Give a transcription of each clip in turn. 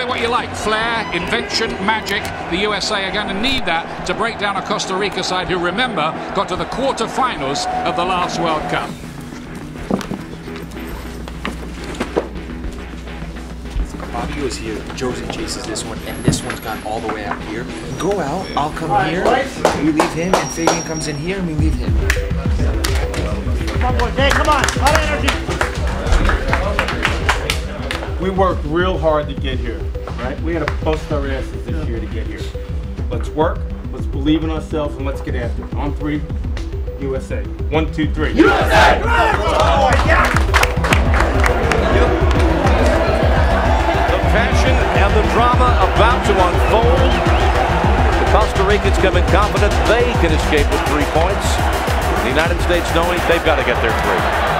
Call it what you like flair, invention, magic. The USA are going to need that to break down a Costa Rica side who, remember, got to the quarterfinals of the last World Cup. Bobby is here. Jozy chases this one, and this one's gone all the way out here. Go out, I'll come here. We leave him, and Fabian comes in here, and we leave him. Come on, boys. Hey, come on. A lot of energy. We worked real hard to get here, right? We had to bust our asses this year to get here. Let's work, let's believe in ourselves, and let's get after it. On three, USA. One, two, three. USA! The passion and the drama about to unfold. The Costa Ricans coming confident they can escape with three points. The United States knowing they've got to get their three.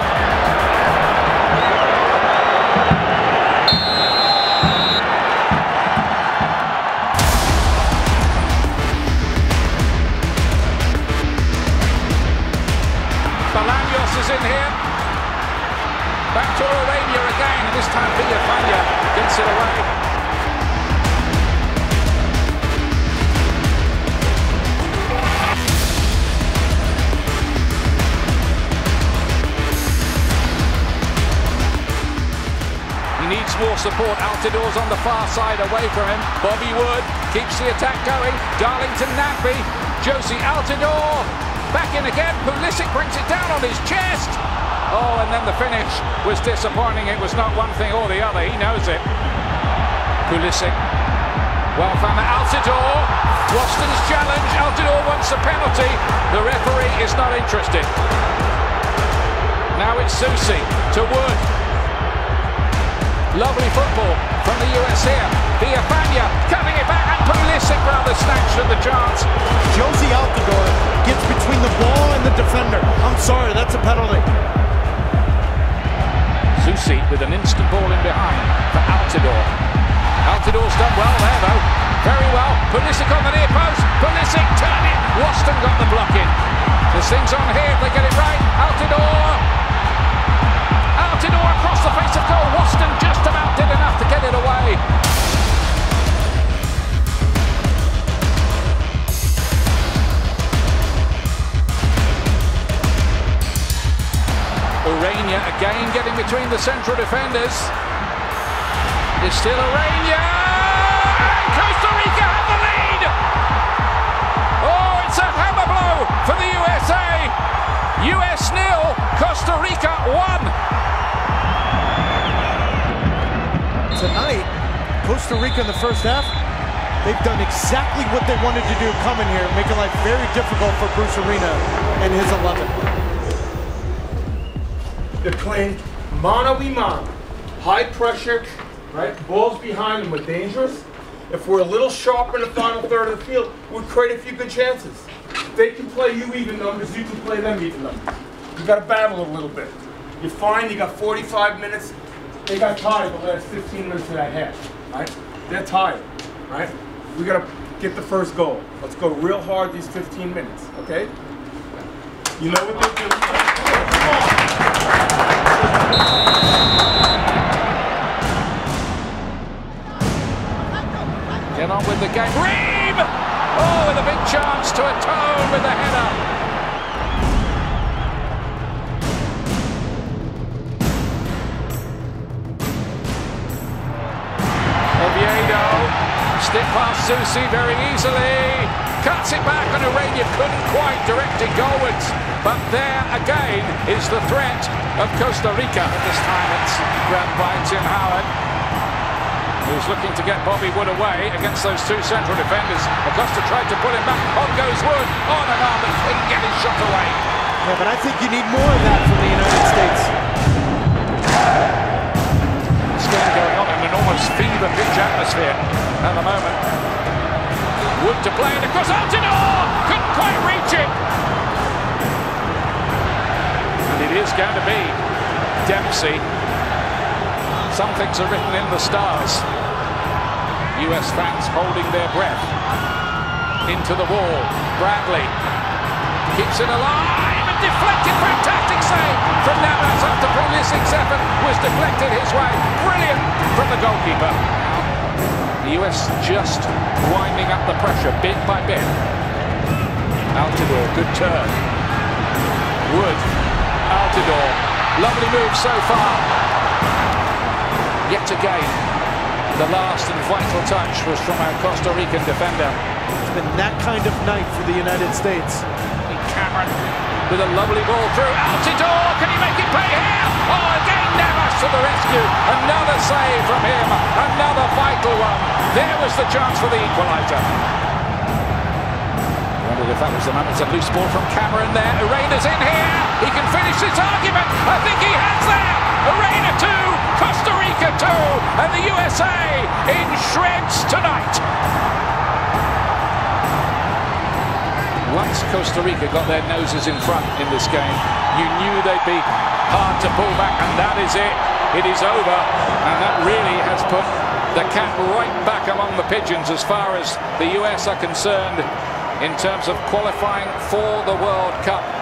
Back to Arriola again, and this time Villafaña gets it away. He needs more support. Altidore's on the far side away from him. Bobby Wood keeps the attack going. Darlington Nagbe. Jozy Altidore back in again. Pulisic brings it down on his chest. Oh, and then the finish was disappointing. It was not one thing or the other. He knows it. Pulisic. Well found Altidore. Waston's challenge. Altidore wants a penalty. The referee is not interested. Now it's Zusi to Wood. Lovely football from the US here. Villafaña cutting it back and Pulisic rather snatched at the chance. Jozy Altidore gets between the ball and the defender. I'm sorry, that's a penalty. Zusi with an instant ball in behind for Altidore. Altidore's done well there though. Very well. Pulisic on the near post. Pulisic turn it. Waston got the block in. There's things on here if they get it right. Altidore. Altidore across the face of goal. Waston just about did enough to get between the central defenders. It's still Urena! And Costa Rica have the lead! Oh, it's a hammer blow for the USA! US nil, Costa Rica one! Tonight, Costa Rica in the first half, they've done exactly what they wanted to do coming here, making life very difficult for Bruce Arena and his 11. They're playing mano a mano. High pressure, right? Balls behind them are dangerous. If we're a little sharp in the final third of the field, we'll create a few good chances. They can play you even numbers, you can play them even numbers. You gotta battle a little bit. You're fine, you got 45 minutes. They got tired the last 15 minutes of that half, right? They're tired, right? We gotta get the first goal. Let's go real hard these 15 minutes, okay? You know what they're doing. Get on with the game. Ream! Oh, with a big chance to atone with the header. Oviedo, stick past Zusi very easily, cuts it back and Arriola couldn't quite direct it goalwards. But there again is the threat of Costa Rica. This time it's grabbed by Tim Howard, who's looking to get Bobby Wood away against those two central defenders. Acosta tried to pull him back, on goes Wood, on and on, but couldn't get his shot away. Yeah, but I think you need more of that from the United States. This game going on in an almost fever pitch atmosphere at the moment. To play it across Altidore! Couldn't quite reach it! And it is going to be Dempsey. Some things are written in the stars. US fans holding their breath. Into the wall. Bradley keeps it alive and deflected. Fantastic save from Navas after Pulisic's effort was deflected his way. Brilliant from the goalkeeper. The US just winding up the pressure bit by bit. Altidore, good turn. Wood, Altidore, lovely move so far. Yet again, the last and vital touch was from our Costa Rican defender. It's been that kind of night for the United States. Cameron with a lovely ball through. Altidore, can he make it pay here? Oh, again Navas to the rescue. Another save from him. Another vital one. There was the chance for the equaliser. Wondered if that was the moment. It's a loose ball from Cameron there. Urena's in here. He can finish this argument. I think he has there. Urena 2, Costa Rica 2, and the USA Costa Rica got their noses in front in this game, you knew they'd be hard to pull back, and that is it. It is over, and that really has put the cat right back among the pigeons as far as the US are concerned in terms of qualifying for the World Cup.